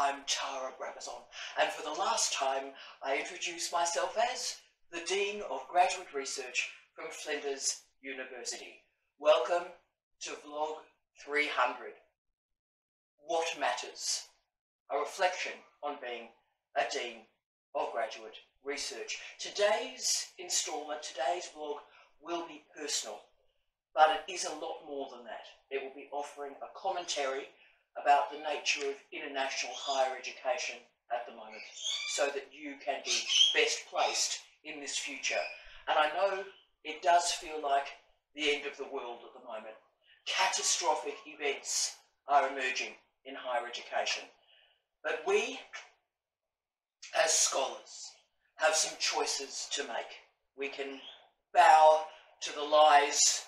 I'm Tara Brabazon, and for the last time, I introduce myself as the Dean of Graduate Research from Flinders University. Welcome to Vlog 300. What Matters? A reflection on being a Dean of Graduate Research. Today's instalment, today's vlog, will be personal, but it is a lot more than that. It will be offering a commentary about the nature of international higher education at the moment so that you can be best placed in this future. And I know it does feel like the end of the world at the moment. Catastrophic events are emerging in higher education. But we, as scholars, have some choices to make. We can bow to the lies,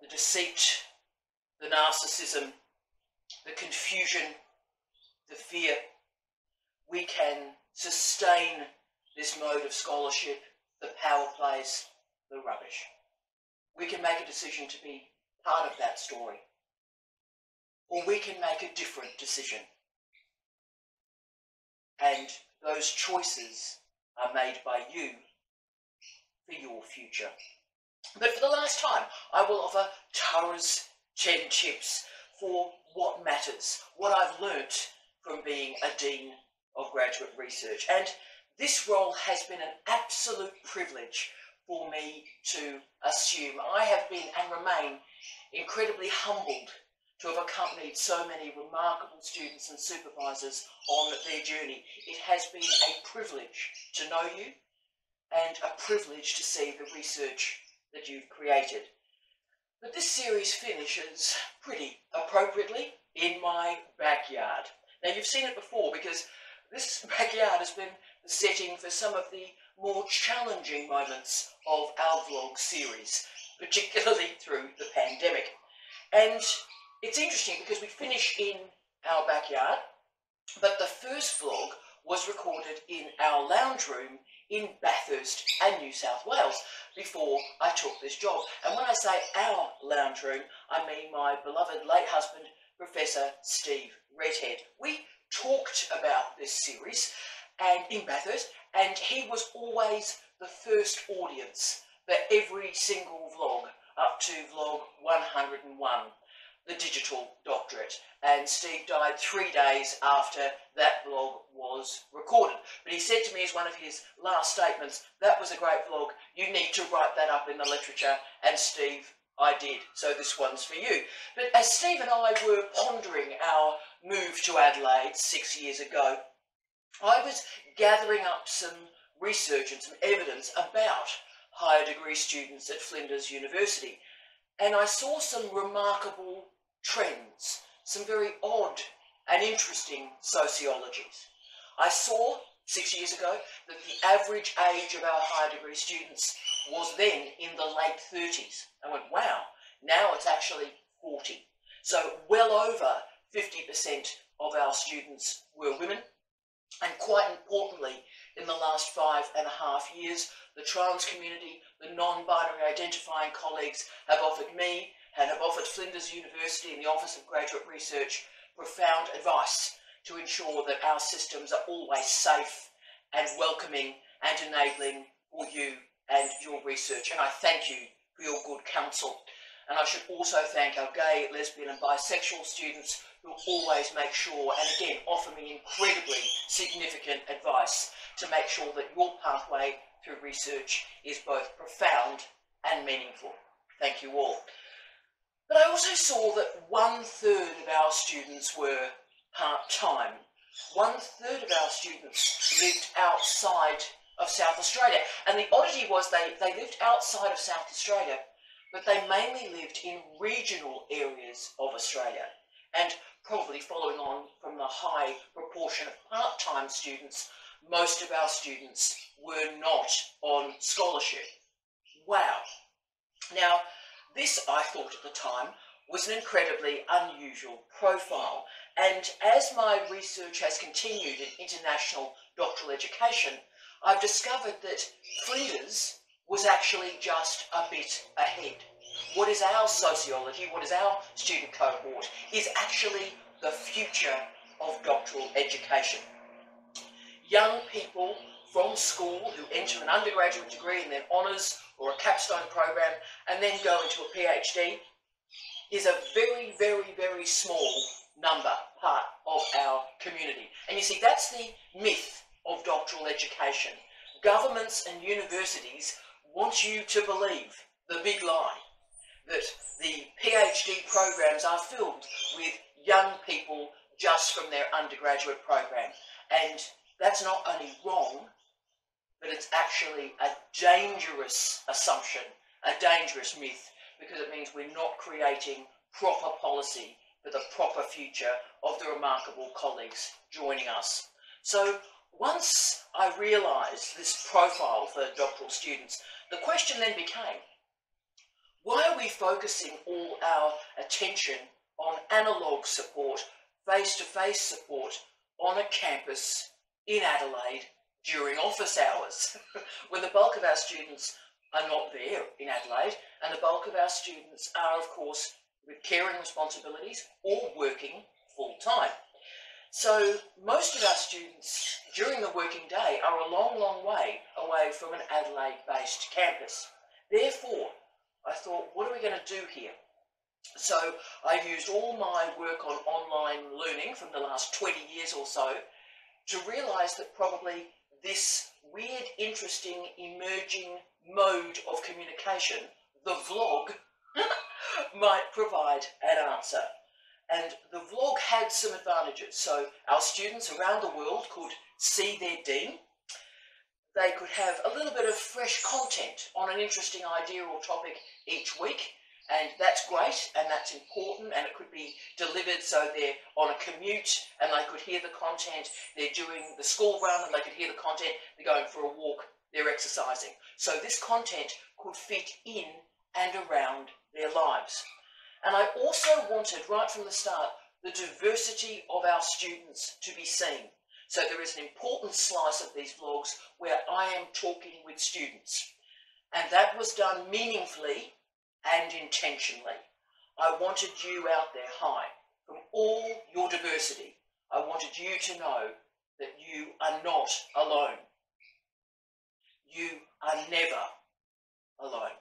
the deceit, the narcissism, the confusion, the fear. We can sustain this mode of scholarship, the power plays, the rubbish. We can make a decision to be part of that story. Or we can make a different decision. And those choices are made by you for your future. But for the last time, I will offer Tara's 10 tips for what matters, what I've learnt from being a Dean of Graduate Research. And this role has been an absolute privilege for me to assume. I have been and remain incredibly humbled to have accompanied so many remarkable students and supervisors on their journey. It has been a privilege to know you and a privilege to see the research that you've created. But this series finishes pretty appropriately in my backyard. Now you've seen it before because this backyard has been the setting for some of the more challenging moments of our vlog series, particularly through the pandemic. And it's interesting because we finish in our backyard, but the first vlog was recorded in our lounge room in Bathurst and New South Wales before I took this job. And when I say our lounge room, I mean my beloved late husband, Professor Steve Redhead. We talked about this series and in Bathurst, and he was always the first audience for every single vlog up to vlog 101 the digital doctorate. And Steve died three days after that vlog was recorded. But he said to me as one of his last statements, that was a great vlog, you need to write that up in the literature. And Steve, I did, so this one's for you. But as Steve and I were pondering our move to Adelaide six years ago, I was gathering up some research and some evidence about higher degree students at Flinders University and I saw some remarkable trends, some very odd and interesting sociologies. I saw six years ago that the average age of our higher degree students was then in the late 30s. I went, wow, now it's actually 40. So well over 50% of our students were women. And quite importantly, in the last five and a half years, the trans community, the non-binary identifying colleagues have offered me and have offered Flinders University and the Office of Graduate Research profound advice to ensure that our systems are always safe and welcoming and enabling for you and your research. And I thank you for your good counsel. And I should also thank our gay, lesbian and bisexual students who always make sure and again offer me incredibly significant advice to make sure that your pathway through research is both profound and meaningful. Thank you all. But I also saw that one third of our students were part-time. One third of our students lived outside of South Australia. And the oddity was they, they lived outside of South Australia, but they mainly lived in regional areas of Australia. And probably following on from the high proportion of part-time students, most of our students were not on scholarship. Wow. Now, this, I thought at the time, was an incredibly unusual profile. And as my research has continued in international doctoral education, I've discovered that Flinders was actually just a bit ahead. What is our sociology, what is our student cohort, is actually the future of doctoral education. Young people from school who enter an undergraduate degree and then honours or a capstone program and then go into a PhD is a very, very, very small number part of our community. And you see, that's the myth of doctoral education. Governments and universities want you to believe the big lie that the PhD programs are filled with young people just from their undergraduate program. And that's not only wrong, but it's actually a dangerous assumption, a dangerous myth, because it means we're not creating proper policy for the proper future of the remarkable colleagues joining us. So once I realised this profile for doctoral students, the question then became, why are we focusing all our attention on analogue support, face-to-face -face support on a campus in Adelaide during office hours, when the bulk of our students are not there in Adelaide, and the bulk of our students are, of course, with caring responsibilities or working full-time. So most of our students during the working day are a long, long way away from an Adelaide-based campus. Therefore, I thought, what are we going to do here? So I used all my work on online learning from the last 20 years or so to realise that probably this weird, interesting, emerging mode of communication, the vlog, might provide an answer. And the vlog had some advantages. So our students around the world could see their dean. They could have a little bit of fresh content on an interesting idea or topic each week. And that's great and that's important and it could be delivered so they're on a commute and they could hear the content, they're doing the school run and they could hear the content, they're going for a walk, they're exercising. So this content could fit in and around their lives. And I also wanted, right from the start, the diversity of our students to be seen. So there is an important slice of these vlogs where I am talking with students. And that was done meaningfully and intentionally. I wanted you out there high, from all your diversity. I wanted you to know that you are not alone. You are never alone.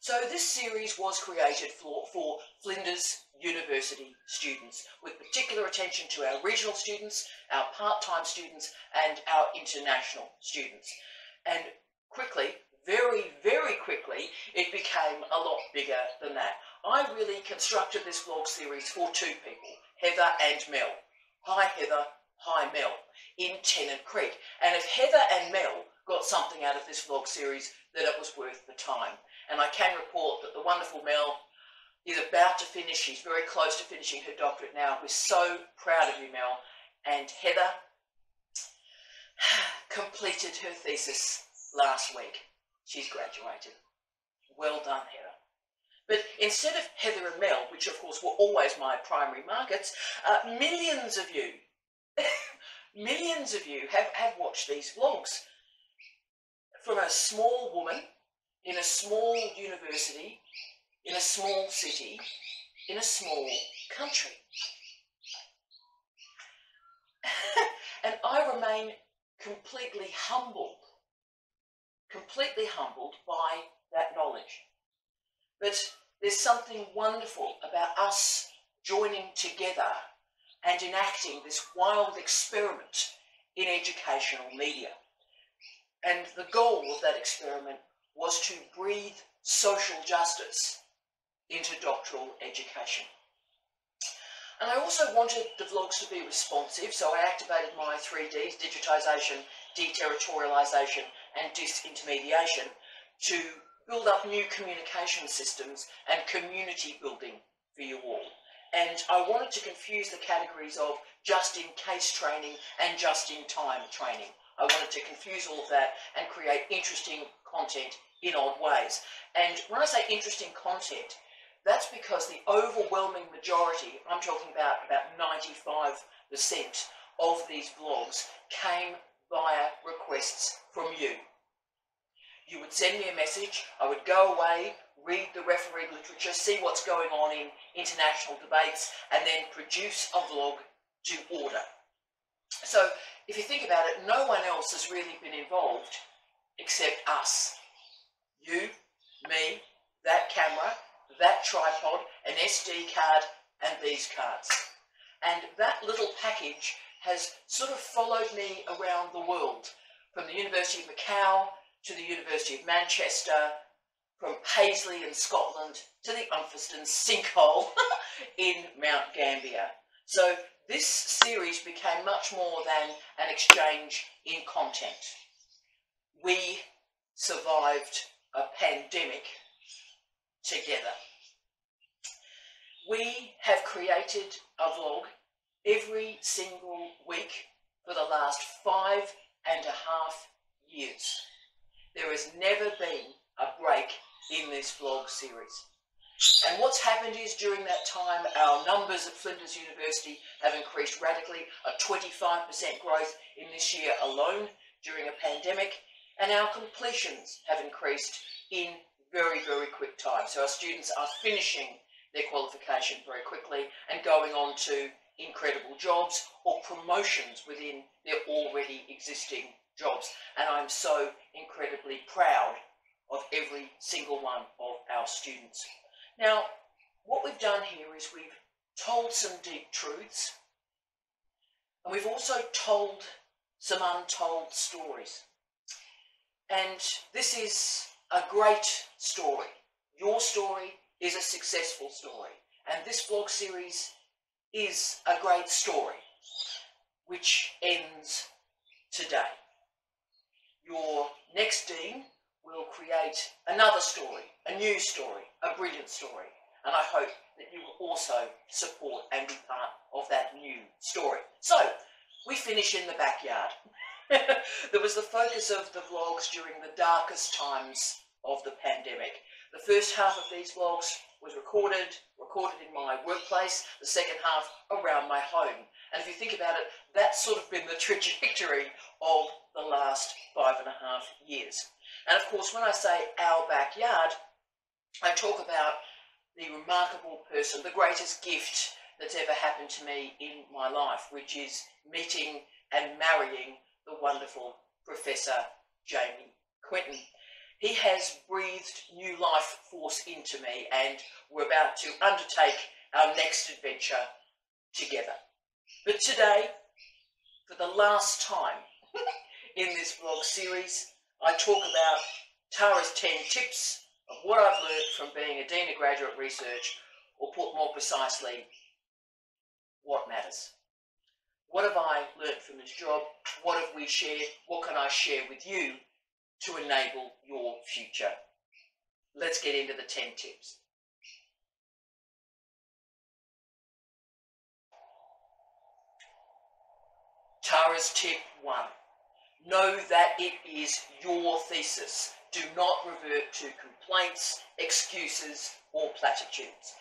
So this series was created for, for Flinders University students, with particular attention to our regional students, our part-time students, and our international students. And quickly, very, very quickly, it became a lot bigger than that. I really constructed this vlog series for two people, Heather and Mel. Hi Heather, hi Mel, in Tennant Creek. And if Heather and Mel got something out of this vlog series, then it was worth the time. And I can report that the wonderful Mel is about to finish, she's very close to finishing her doctorate now. We're so proud of you, Mel. And Heather completed her thesis last week. She's graduated. Well done, Heather. But instead of Heather and Mel, which of course were always my primary markets, uh, millions of you, millions of you have, have watched these vlogs. From a small woman in a small university, in a small city, in a small country. and I remain completely humbled completely humbled by that knowledge. But there's something wonderful about us joining together and enacting this wild experiment in educational media. And the goal of that experiment was to breathe social justice into doctoral education. And I also wanted the vlogs to be responsive, so I activated my 3Ds, digitisation, deterritorialisation and disintermediation to build up new communication systems and community building for you all. And I wanted to confuse the categories of just-in-case training and just-in-time training. I wanted to confuse all of that and create interesting content in odd ways. And when I say interesting content, that's because the overwhelming majority, I'm talking about about 95% of these blogs, came via requests from you. You would send me a message, I would go away, read the refereed literature, see what's going on in international debates, and then produce a vlog to order. So if you think about it, no one else has really been involved except us. You, me, that camera, that tripod, an SD card, and these cards. And that little package has sort of followed me around the world, from the University of Macau to the University of Manchester, from Paisley in Scotland to the Umpherston sinkhole in Mount Gambier. So this series became much more than an exchange in content. We survived a pandemic together. We have created a vlog every single week for the last five and a half years. There has never been a break in this vlog series. And what's happened is during that time, our numbers at Flinders University have increased radically, a 25% growth in this year alone during a pandemic, and our completions have increased in very, very quick time. So our students are finishing their qualification very quickly and going on to incredible jobs or promotions within their already existing jobs. And I'm so incredibly proud of every single one of our students. Now, what we've done here is we've told some deep truths and we've also told some untold stories. And this is a great story. Your story is a successful story. And this vlog series is a great story, which ends today. Your next dean will create another story, a new story, a brilliant story. And I hope that you will also support and be part of that new story. So, we finish in the backyard. there was the focus of the vlogs during the darkest times of the pandemic. The first half of these vlogs was recorded, recorded in my workplace, the second half around my home. And if you think about it, that's sort of been the trajectory of the last five and a half years. And of course, when I say our backyard, I talk about the remarkable person, the greatest gift that's ever happened to me in my life, which is meeting and marrying the wonderful Professor Jamie Quinton. He has breathed new life force into me, and we're about to undertake our next adventure together. But today, for the last time in this vlog series, I talk about Tara's 10 tips of what I've learned from being a Dean of Graduate Research, or put more precisely, what matters. What have I learned from this job? What have we shared? What can I share with you to enable your future? Let's get into the 10 tips. Tara's tip one. Know that it is your thesis. Do not revert to complaints, excuses, or platitudes.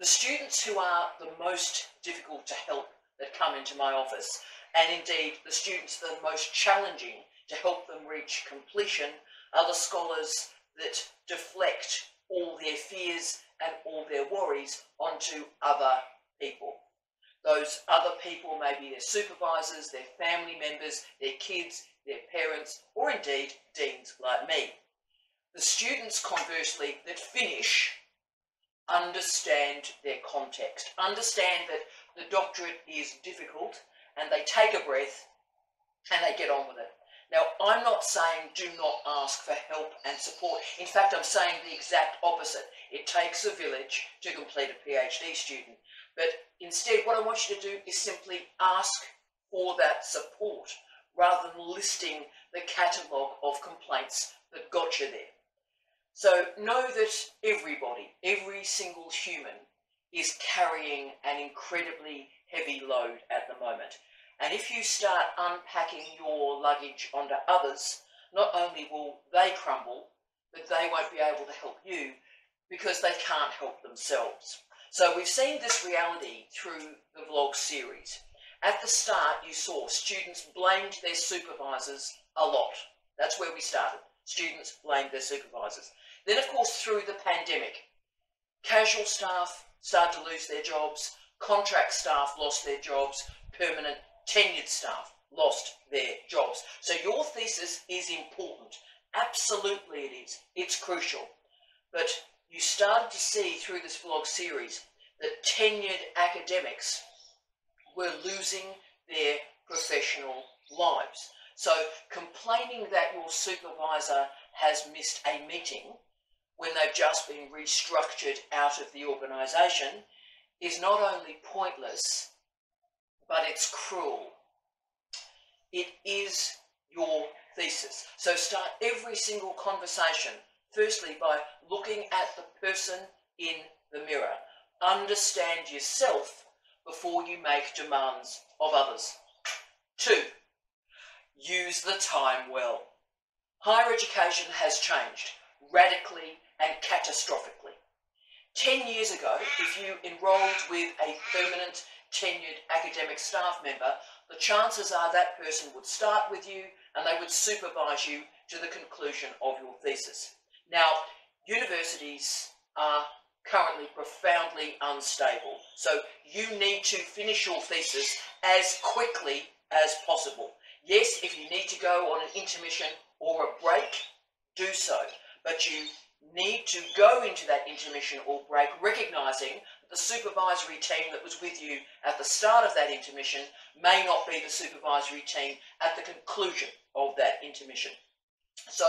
The students who are the most difficult to help that come into my office, and indeed the students that are most challenging to help them reach completion, are the scholars that deflect all their fears and all their worries onto other people. Those other people may be their supervisors, their family members, their kids, their parents, or indeed deans like me. The students, conversely, that finish understand their context, understand that the doctorate is difficult, and they take a breath and they get on with it. Now, I'm not saying do not ask for help and support. In fact, I'm saying the exact opposite. It takes a village to complete a PhD student. But instead, what I want you to do is simply ask for that support rather than listing the catalogue of complaints that got you there. So know that everybody, every single human, is carrying an incredibly heavy load at the moment. And if you start unpacking your luggage onto others, not only will they crumble, but they won't be able to help you because they can't help themselves. So we've seen this reality through the vlog series. At the start, you saw students blamed their supervisors a lot. That's where we started. Students blamed their supervisors. Then, of course, through the pandemic, casual staff started to lose their jobs, contract staff lost their jobs, permanent tenured staff lost their jobs. So your thesis is important. Absolutely it is. It's crucial. But you started to see through this vlog series that tenured academics were losing their professional lives. So complaining that your supervisor has missed a meeting when they've just been restructured out of the organisation is not only pointless, but it's cruel. It is your thesis. So start every single conversation, firstly, by looking at the person in the mirror. Understand yourself before you make demands of others. Two, use the time well. Higher education has changed radically and catastrophically. Ten years ago, if you enrolled with a permanent tenured academic staff member, the chances are that person would start with you and they would supervise you to the conclusion of your thesis. Now, universities are currently profoundly unstable, so you need to finish your thesis as quickly as possible. Yes, if you need to go on an intermission or a break, do so, but you need to go into that intermission or break recognizing the supervisory team that was with you at the start of that intermission may not be the supervisory team at the conclusion of that intermission. So,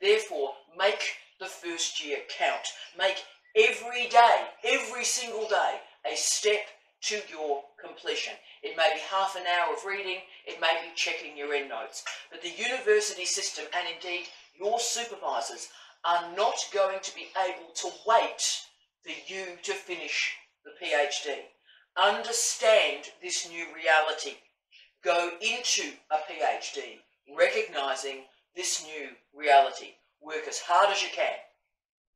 therefore, make the first year count. Make every day, every single day, a step to your completion. It may be half an hour of reading, it may be checking your endnotes. But the university system, and indeed your supervisors, are not going to be able to wait for you to finish the PhD. Understand this new reality. Go into a PhD recognizing this new reality. Work as hard as you can.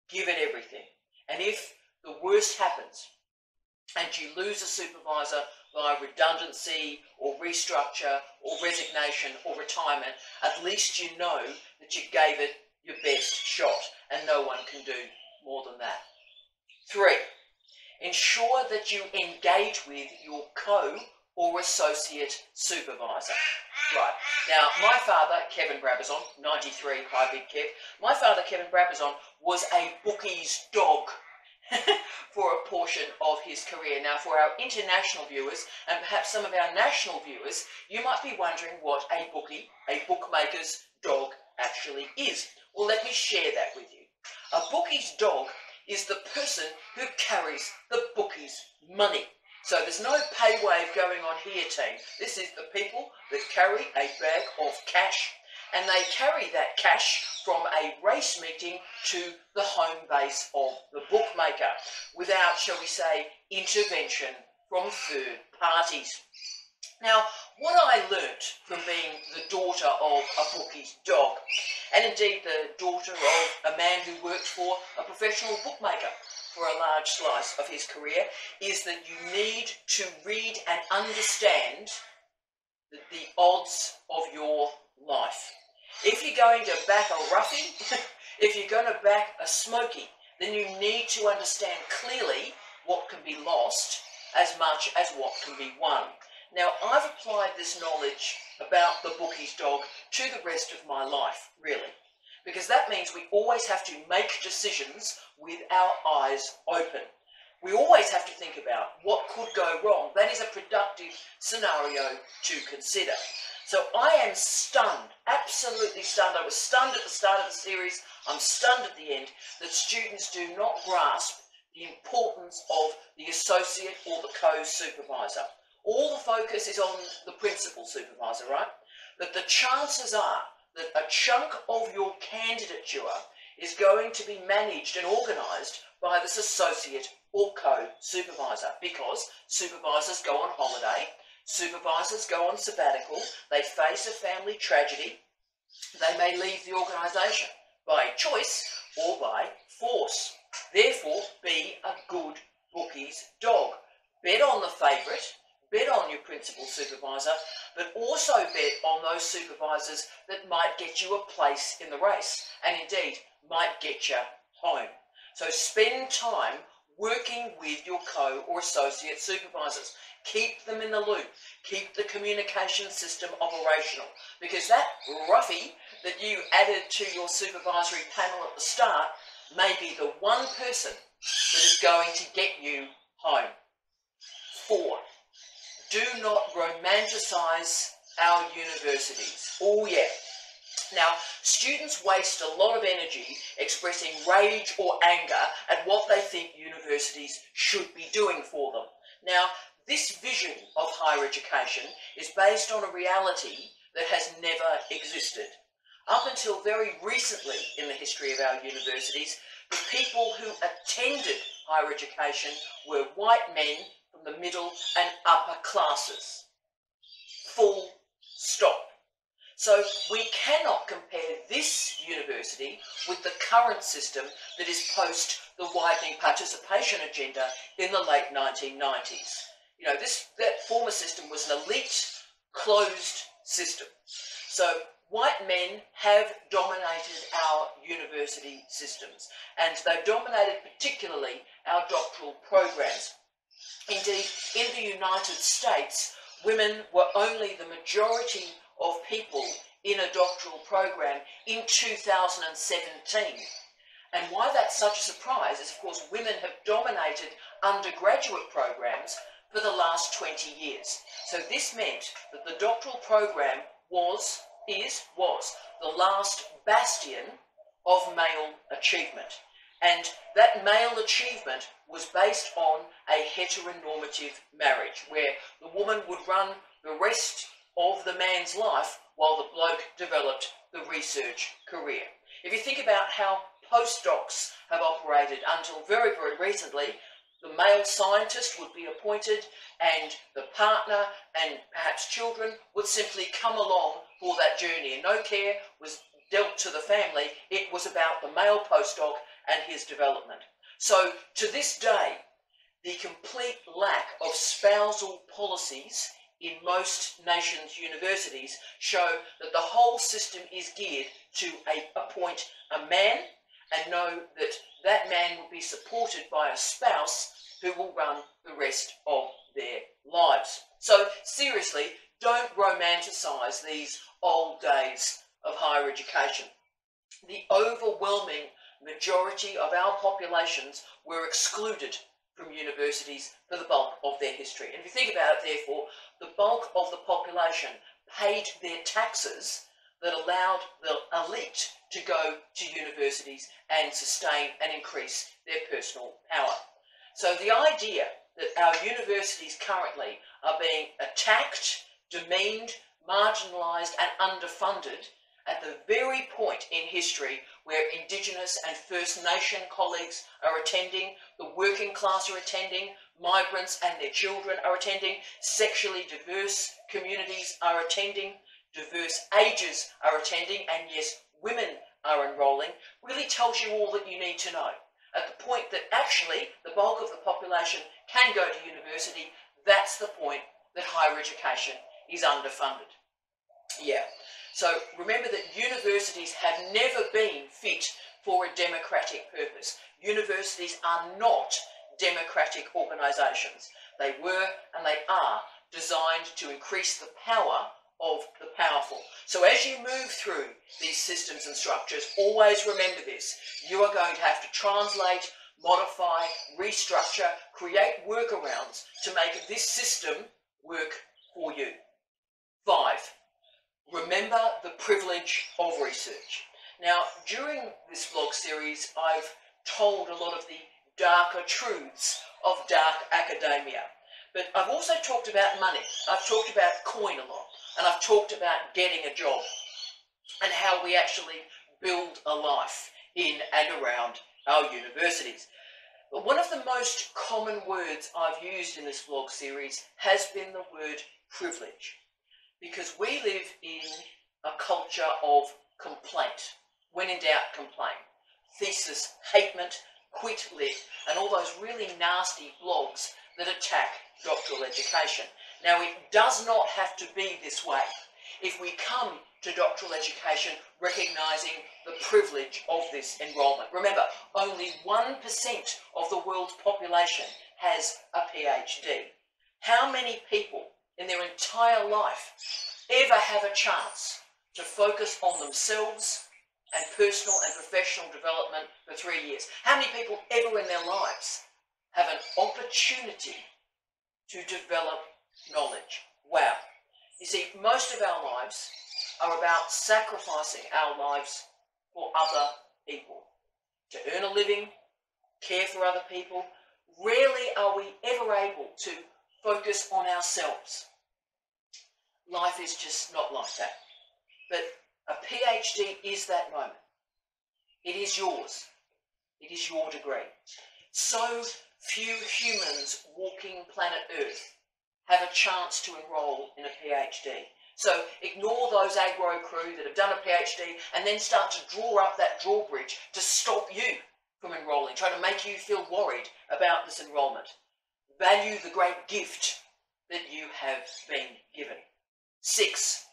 Give it everything. And if the worst happens and you lose a supervisor by redundancy or restructure or resignation or retirement, at least you know that you gave it your best shot and no one can do more than that. Three, ensure that you engage with your co or associate supervisor. Right. Now, my father, Kevin Brabazon, 93, hi big Kev, my father, Kevin Brabazon, was a bookie's dog for a portion of his career. Now, for our international viewers, and perhaps some of our national viewers, you might be wondering what a bookie, a bookmaker's dog, actually is. Well, let me share that with you. A bookie's dog is the person who carries the bookie's money. So there's no pay wave going on here, team. This is the people that carry a bag of cash and they carry that cash from a race meeting to the home base of the bookmaker without, shall we say, intervention from third parties. Now, what I learnt from being the daughter of a bookie's dog, and indeed the daughter of a man who worked for a professional bookmaker for a large slice of his career, is that you need to read and understand the, the odds of your life. If you're going to back a roughie, if you're going to back a smoky, then you need to understand clearly what can be lost as much as what can be won. Now, I've applied this knowledge about the bookie's dog to the rest of my life, really, because that means we always have to make decisions with our eyes open. We always have to think about what could go wrong. That is a productive scenario to consider. So I am stunned, absolutely stunned. I was stunned at the start of the series. I'm stunned at the end that students do not grasp the importance of the associate or the co-supervisor. All the focus is on the principal supervisor, right? But the chances are that a chunk of your candidature is going to be managed and organised by this associate or co-supervisor because supervisors go on holiday, supervisors go on sabbatical, they face a family tragedy, they may leave the organisation by choice or by force. Therefore, be a good bookie's dog. Bet on the favourite, bet on your principal supervisor, but also bet on those supervisors that might get you a place in the race and indeed might get you home. So spend time working with your co or associate supervisors. Keep them in the loop. Keep the communication system operational. Because that roughie that you added to your supervisory panel at the start may be the one person that is going to get you home. Four, do not romanticize our universities. Oh yeah. Now, students waste a lot of energy expressing rage or anger at what they think universities should be doing for them. Now, this vision of higher education is based on a reality that has never existed. Up until very recently in the history of our universities, the people who attended higher education were white men from the middle and upper classes. Full stop. So we cannot compare this university with the current system that is post the widening participation agenda in the late 1990s. You know, this that former system was an elite, closed system. So white men have dominated our university systems, and they've dominated particularly our doctoral programs. Indeed, in the United States, women were only the majority of people in a doctoral program in 2017. And why that's such a surprise is, of course, women have dominated undergraduate programs for the last 20 years. So this meant that the doctoral program was, is, was the last bastion of male achievement. And that male achievement was based on a heteronormative marriage, where the woman would run the rest of the man's life while the bloke developed the research career. If you think about how postdocs have operated until very, very recently, the male scientist would be appointed and the partner and perhaps children would simply come along for that journey and no care was dealt to the family. It was about the male postdoc and his development. So to this day, the complete lack of spousal policies in most nations' universities show that the whole system is geared to a, appoint a man and know that that man will be supported by a spouse who will run the rest of their lives. So seriously, don't romanticize these old days of higher education. The overwhelming majority of our populations were excluded from universities for the bulk of their history. And if you think about it, therefore, the bulk of the population paid their taxes that allowed the elite to go to universities and sustain and increase their personal power. So the idea that our universities currently are being attacked, demeaned, marginalised and underfunded at the very point in history where Indigenous and First Nation colleagues are attending, the working class are attending, migrants and their children are attending, sexually diverse communities are attending, diverse ages are attending, and yes, women are enrolling, really tells you all that you need to know. At the point that actually the bulk of the population can go to university, that's the point that higher education is underfunded. Yeah. So remember that universities have never been fit for a democratic purpose. Universities are not democratic organisations. They were and they are designed to increase the power of the powerful. So as you move through these systems and structures, always remember this. You are going to have to translate, modify, restructure, create workarounds to make this system work for you. Five, remember the privilege of research. Now, during this vlog series, I've told a lot of the darker truths of dark academia. But I've also talked about money. I've talked about coin a lot. And I've talked about getting a job and how we actually build a life in and around our universities. But one of the most common words I've used in this vlog series has been the word privilege because we live in a culture of complaint. When in doubt, complain. Thesis, hatement, quit lit, and all those really nasty blogs that attack doctoral education. Now, it does not have to be this way. If we come to doctoral education recognising the privilege of this enrolment. Remember, only 1% of the world's population has a PhD. How many people in their entire life ever have a chance to focus on themselves and personal and professional development for three years? How many people ever in their lives have an opportunity to develop knowledge? Wow. You see, most of our lives are about sacrificing our lives for other people. To earn a living, care for other people. Rarely are we ever able to focus on ourselves. Life is just not like that. But a PhD is that moment. It is yours. It is your degree. So few humans walking planet Earth have a chance to enrol in a PhD. So ignore those agro crew that have done a PhD and then start to draw up that drawbridge to stop you from enrolling, trying to make you feel worried about this enrolment. Value the great gift that you have been given. Six,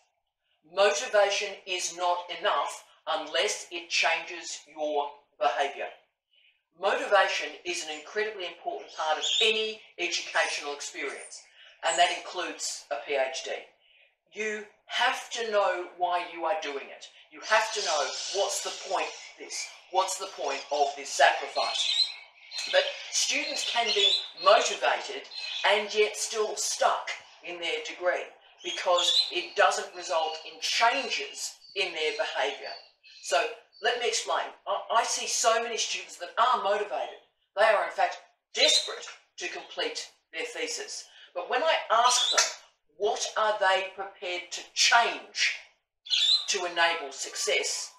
motivation is not enough unless it changes your behaviour. Motivation is an incredibly important part of any educational experience, and that includes a PhD. You have to know why you are doing it. You have to know what's the point of this, what's the point of this sacrifice. But students can be motivated and yet still stuck in their degree because it doesn't result in changes in their behaviour. So let me explain. I, see so many students that are motivated. They are in fact desperate to complete their thesis. But when I ask them, what are they prepared to change to enable success,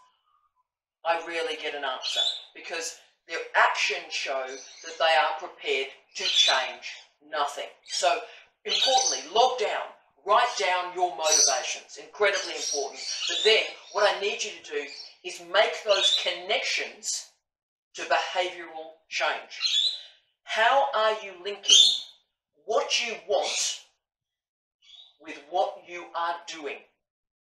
I rarely get an answer because their actions show that they are prepared to change nothing. So, importantly, log down, write down your motivations, incredibly important. But then, what I need you to do is make those connections to behavioural change. How are you linking what you want with what you are doing?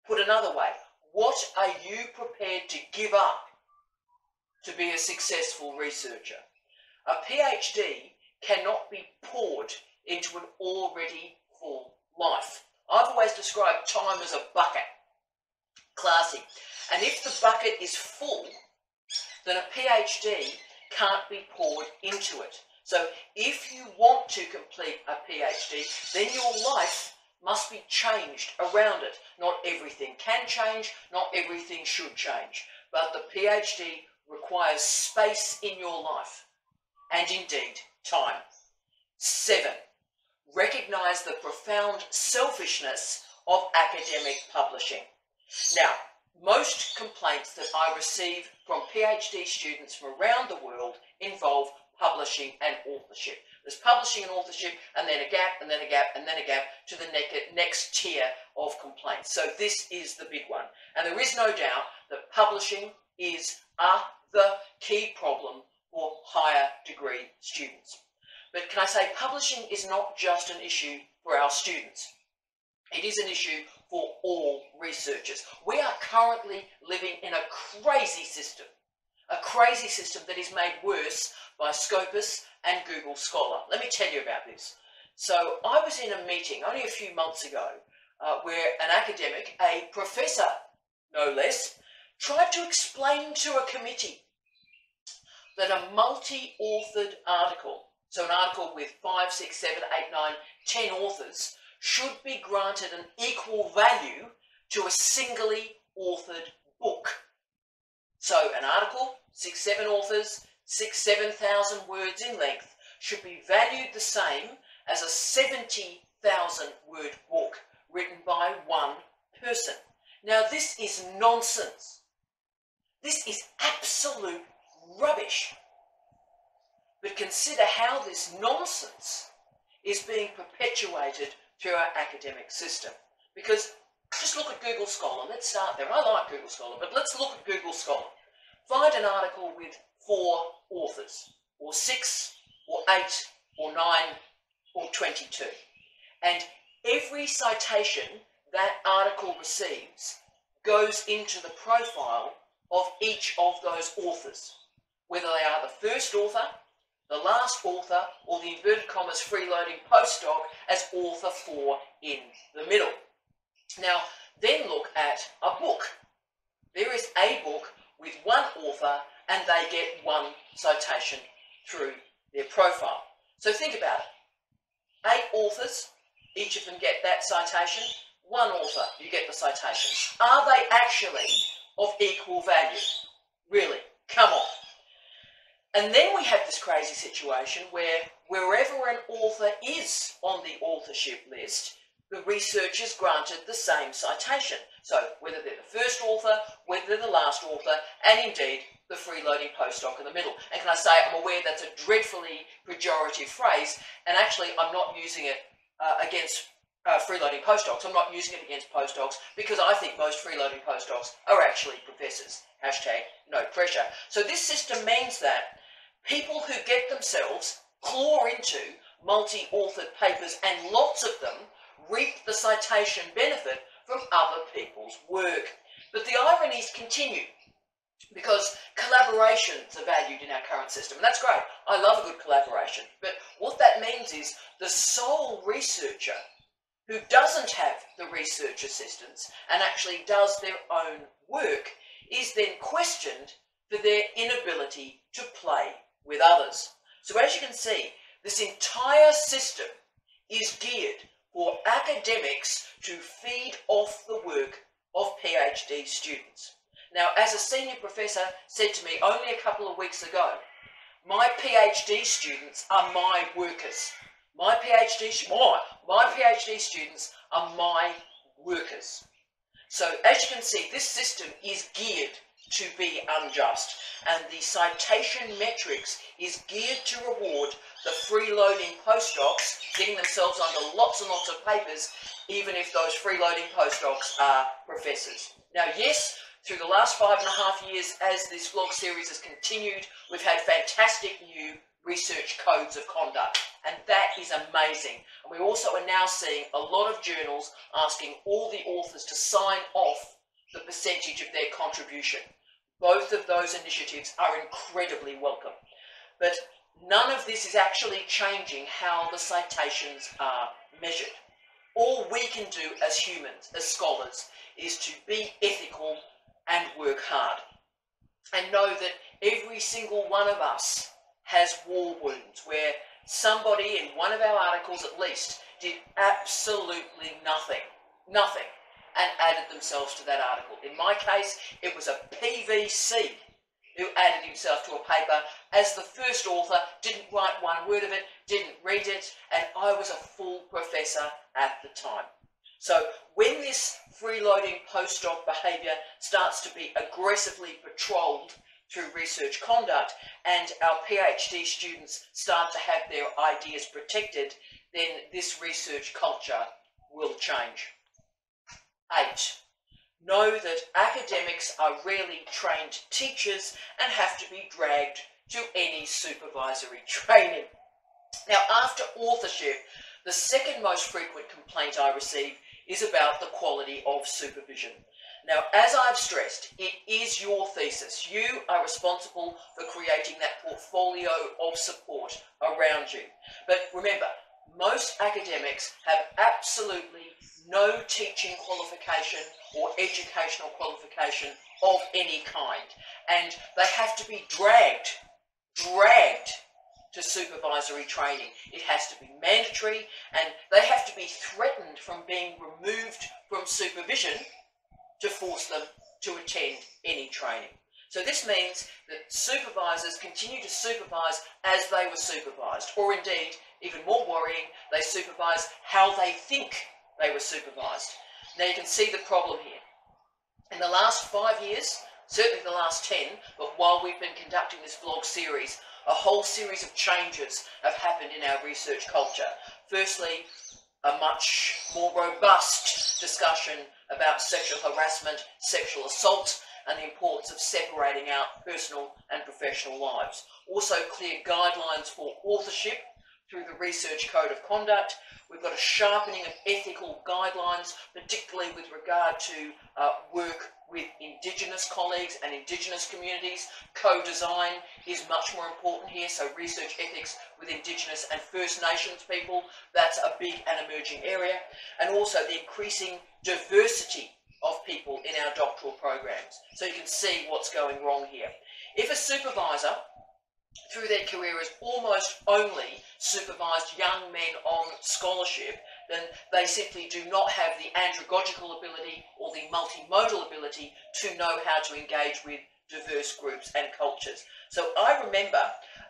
Put another way, what are you prepared to give up to be a successful researcher? A PhD cannot be poured into an already full life. I've always described time as a bucket. Classy. And if the bucket is full, then a PhD can't be poured into it. So if you want to complete a PhD, then your life must be changed around it. Not everything can change, not everything should change. But the PhD requires space in your life and indeed time. Seven, recognize the profound selfishness of academic publishing. Now, most complaints that I receive from PhD students from around the world involve publishing and authorship. There's publishing and authorship, and then a gap, and then a gap, and then a gap to the next tier of complaints. So this is the big one. And there is no doubt that publishing is a, the key problem for higher degree students. But can I say, publishing is not just an issue for our students. It is an issue for all researchers. We are currently living in a crazy system, a crazy system that is made worse by Scopus and Google Scholar. Let me tell you about this. So I was in a meeting only a few months ago uh, where an academic, a professor no less, tried to explain to a committee that a multi-authored article, so an article with five, six, seven, eight, nine, ten authors, should be granted an equal value to a singly authored book. So an article, six, seven authors, six, seven thousand words in length, should be valued the same as a 70,000 word book written by one person. Now this is nonsense. This is absolute rubbish. But consider how this nonsense is being perpetuated through our academic system. Because just look at Google Scholar. Let's start there. I like Google Scholar, but let's look at Google Scholar. Find an article with four authors, or six, or eight, or nine, or 22. And every citation that article receives goes into the profile of each of those authors, whether they are the first author, the last author or the inverted commas freeloading postdoc as author 4 in the middle. Now, then look at a book. There is a book with one author and they get one citation through their profile. So think about it. Eight authors, each of them get that citation. One author, you get the citation. Are they actually of equal value? Really? Come on. And then we have this crazy situation where wherever an author is on the authorship list, the research is granted the same citation. So whether they're the first author, whether they're the last author, and indeed the freeloading postdoc in the middle. And can I say, I'm aware that's a dreadfully pejorative phrase, and actually I'm not using it uh, against uh, freeloading postdocs. I'm not using it against postdocs because I think most freeloading postdocs are actually professors. Hashtag no pressure. So this system means that people who get themselves claw into multi-authored papers and lots of them reap the citation benefit from other people's work. But the ironies continue because collaborations are valued in our current system. And that's great. I love a good collaboration. But what that means is the sole researcher who doesn't have the research assistants and actually does their own work is then questioned for their inability to play with others. So as you can see, this entire system is geared for academics to feed off the work of PhD students. Now, as a senior professor said to me only a couple of weeks ago, my PhD students are my workers. My PhD, my, my PhD students are my workers. So as you can see, this system is geared to be unjust. And the citation metrics is geared to reward the freeloading postdocs getting themselves under lots and lots of papers, even if those freeloading postdocs are professors. Now, yes, through the last five and a half years, as this vlog series has continued, we've had fantastic new research codes of conduct, and that is amazing. And we also are now seeing a lot of journals asking all the authors to sign off the percentage of their contribution. Both of those initiatives are incredibly welcome. But none of this is actually changing how the citations are measured. All we can do as humans, as scholars, is to be ethical and work hard. And know that every single one of us has war wounds where somebody in one of our articles at least did absolutely nothing. Nothing and added themselves to that article. In my case, it was a PVC who added himself to a paper as the first author, didn't write one word of it, didn't read it, and I was a full professor at the time. So when this freeloading postdoc behaviour starts to be aggressively patrolled through research conduct and our PhD students start to have their ideas protected, then this research culture will change. Eight, know that academics are rarely trained teachers and have to be dragged to any supervisory training. Now, after authorship, the second most frequent complaint I receive is about the quality of supervision. Now, as I've stressed, it is your thesis. You are responsible for creating that portfolio of support around you. But remember, most academics have absolutely no teaching qualification or educational qualification of any kind. And they have to be dragged, dragged to supervisory training. It has to be mandatory and they have to be threatened from being removed from supervision to force them to attend any training. So this means that supervisors continue to supervise as they were supervised, or indeed, even more worrying, they supervise how they think they were supervised. Now you can see the problem here. In the last five years, certainly the last ten, but while we've been conducting this vlog series, a whole series of changes have happened in our research culture. Firstly, a much more robust discussion about sexual harassment, sexual assault, and the importance of separating out personal and professional lives. Also clear guidelines for authorship, through the Research Code of Conduct. We've got a sharpening of ethical guidelines, particularly with regard to uh, work with Indigenous colleagues and Indigenous communities. Co-design is much more important here, so research ethics with Indigenous and First Nations people, that's a big and emerging area. And also the increasing diversity of people in our doctoral programs. So you can see what's going wrong here. If a supervisor through their career has almost only supervised young men on scholarship, then they simply do not have the andragogical ability or the multimodal ability to know how to engage with diverse groups and cultures. So I remember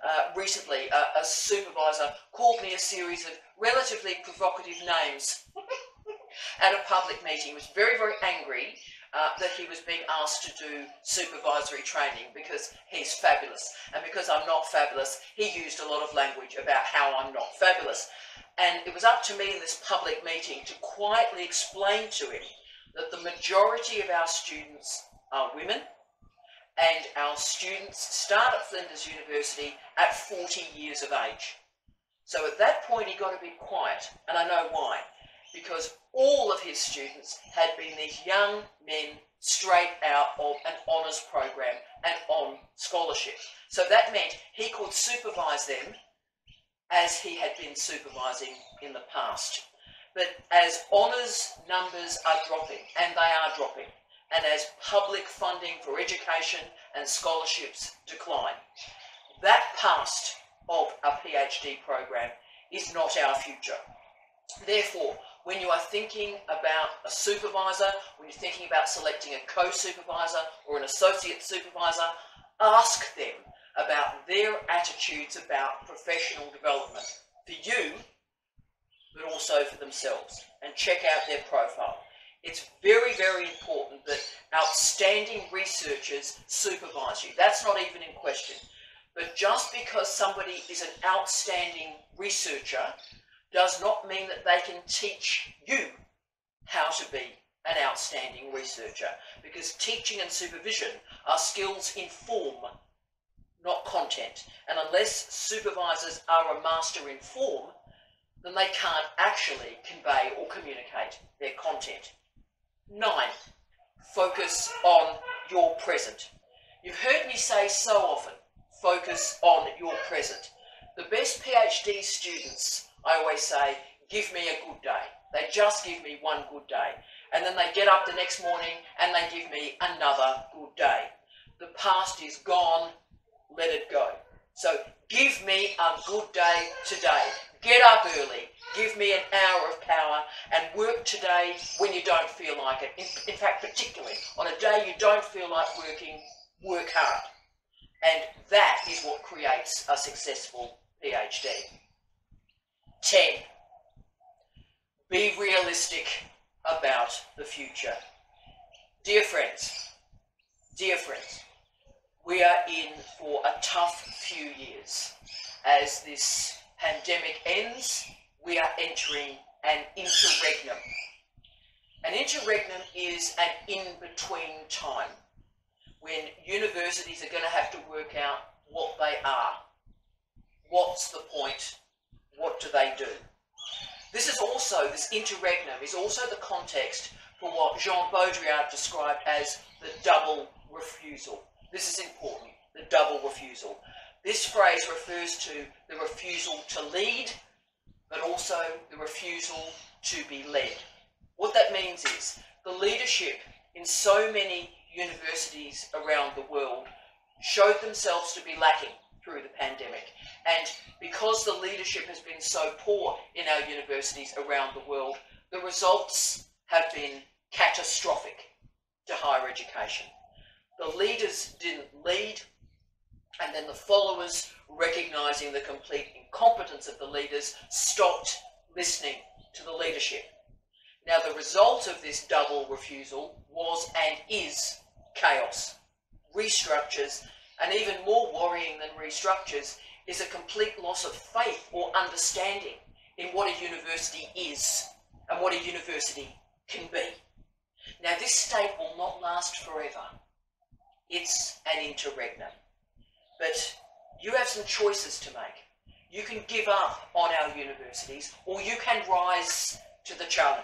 uh, recently uh, a supervisor called me a series of relatively provocative names at a public meeting. He was very, very angry uh, that he was being asked to do supervisory training because he's fabulous. And because I'm not fabulous, he used a lot of language about how I'm not fabulous. And it was up to me in this public meeting to quietly explain to him that the majority of our students are women and our students start at Flinders University at 40 years of age. So at that point he got a bit quiet, and I know why because all of his students had been these young men straight out of an honours program and on scholarship. So that meant he could supervise them as he had been supervising in the past. But as honours numbers are dropping, and they are dropping, and as public funding for education and scholarships decline, that past of a PhD program is not our future. Therefore, when you are thinking about a supervisor, when you're thinking about selecting a co-supervisor or an associate supervisor, ask them about their attitudes about professional development for you, but also for themselves, and check out their profile. It's very, very important that outstanding researchers supervise you. That's not even in question. But just because somebody is an outstanding researcher does not mean that they can teach you how to be an outstanding researcher because teaching and supervision are skills in form, not content. And unless supervisors are a master in form, then they can't actually convey or communicate their content. Nine, focus on your present. You've heard me say so often, focus on your present. The best PhD students I always say, give me a good day. They just give me one good day. And then they get up the next morning and they give me another good day. The past is gone, let it go. So give me a good day today. Get up early. Give me an hour of power and work today when you don't feel like it. In, in fact, particularly on a day you don't feel like working, work hard. And that is what creates a successful PhD. 10. Be realistic about the future. Dear friends, dear friends, we are in for a tough few years. As this pandemic ends, we are entering an interregnum. An interregnum is an in-between time when universities are going to have to work out what they are. What's the point what do they do? This is also, this interregnum is also the context for what Jean Baudrillard described as the double refusal. This is important, the double refusal. This phrase refers to the refusal to lead, but also the refusal to be led. What that means is the leadership in so many universities around the world showed themselves to be lacking through the pandemic. And because the leadership has been so poor in our universities around the world, the results have been catastrophic to higher education. The leaders didn't lead, and then the followers, recognizing the complete incompetence of the leaders, stopped listening to the leadership. Now, the result of this double refusal was and is chaos, restructures, and even more worrying than restructures is a complete loss of faith or understanding in what a university is and what a university can be. Now, this state will not last forever. It's an interregnum. But you have some choices to make. You can give up on our universities or you can rise to the challenge.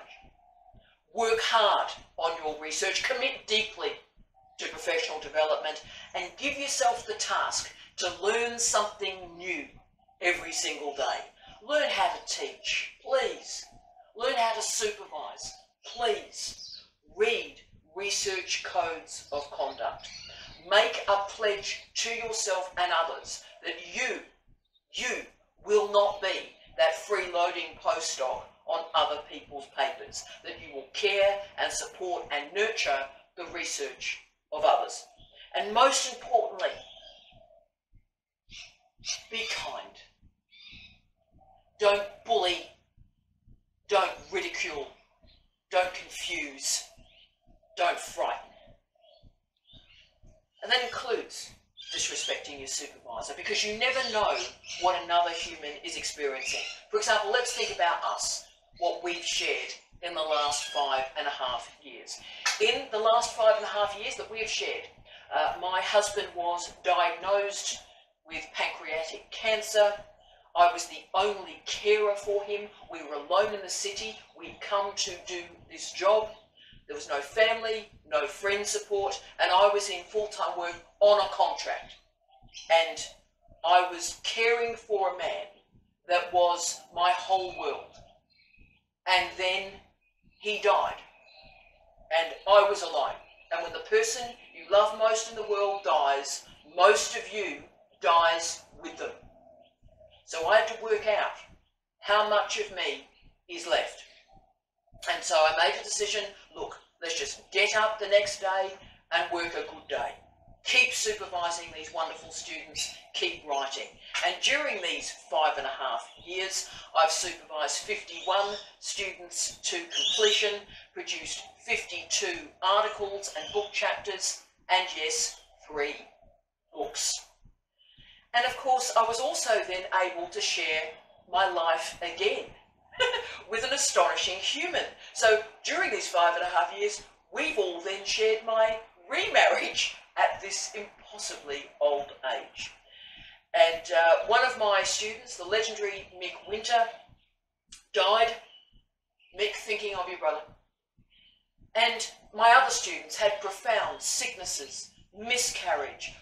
Work hard on your research, commit deeply to professional development, and give yourself the task to learn something new every single day. Learn how to teach, please. Learn how to supervise, please. Read research codes of conduct. Make a pledge to yourself and others that you, you will not be that freeloading postdoc on other people's papers, that you will care and support and nurture the research of others. And most importantly, be kind. Don't bully. Don't ridicule. Don't confuse. Don't frighten. And that includes disrespecting your supervisor because you never know what another human is experiencing. For example, let's think about us, what we've shared in the last five and a half years. In the last five and a half years that we have shared, uh, my husband was diagnosed with pancreatic cancer. I was the only carer for him. We were alone in the city. We'd come to do this job. There was no family, no friend support, and I was in full-time work on a contract. And I was caring for a man that was my whole world. And then he died. And I was alone. And when the person you love most in the world dies, most of you dies with them. So I had to work out how much of me is left. And so I made a decision, look, let's just get up the next day and work a good day. Keep supervising these wonderful students, keep writing. And during these five and a half years, I've supervised 51 students to completion, produced 52 articles and book chapters, and yes, three books. And of course, I was also then able to share my life again with an astonishing human. So during these five and a half years, we've all then shared my remarriage at this impossibly old age. And uh, one of my students, the legendary Mick Winter, died. Mick, thinking of your brother. And my other students had profound sicknesses, miscarriage,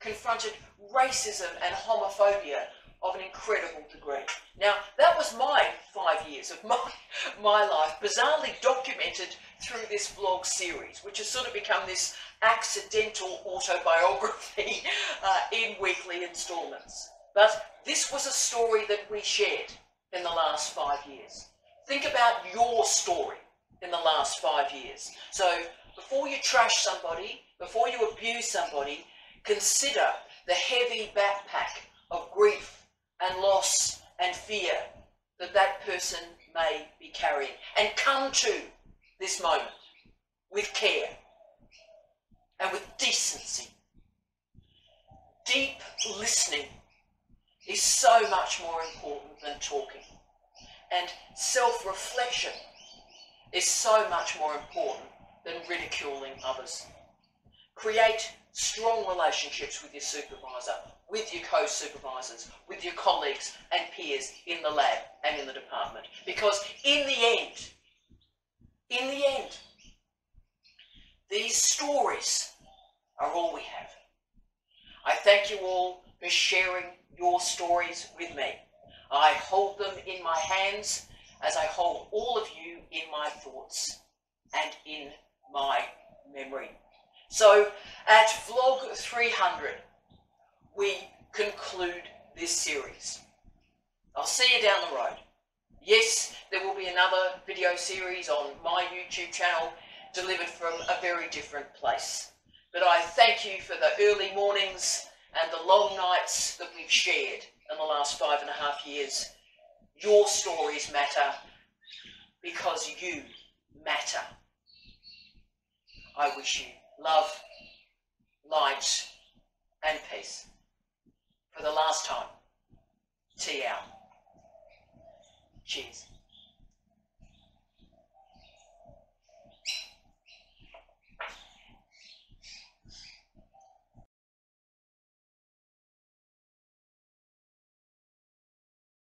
confronted racism and homophobia of an incredible degree. Now, that was my five years of my, my life, bizarrely documented through this vlog series, which has sort of become this accidental autobiography uh, in weekly installments. But this was a story that we shared in the last five years. Think about your story in the last five years. So before you trash somebody, before you abuse somebody, consider the heavy backpack of grief and loss and fear that that person may be carrying. And come to this moment with care and with decency. Deep listening is so much more important than talking. And self reflection is so much more important than ridiculing others. Create strong relationships with your supervisor, with your co-supervisors, with your colleagues and peers in the lab and in the department. Because in the end, in the end, these stories are all we have. I thank you all for sharing your stories with me. I hold them in my hands as I hold all of you in my thoughts and in my memory. So at vlog 300, we conclude this series. I'll see you down the road. Yes, there will be another video series on my YouTube channel delivered from a very different place. But I thank you for the early mornings and the long nights that we've shared in the last five and a half years. Your stories matter because you matter. I wish you love, light, and peace. For the last time, T out. Cheers.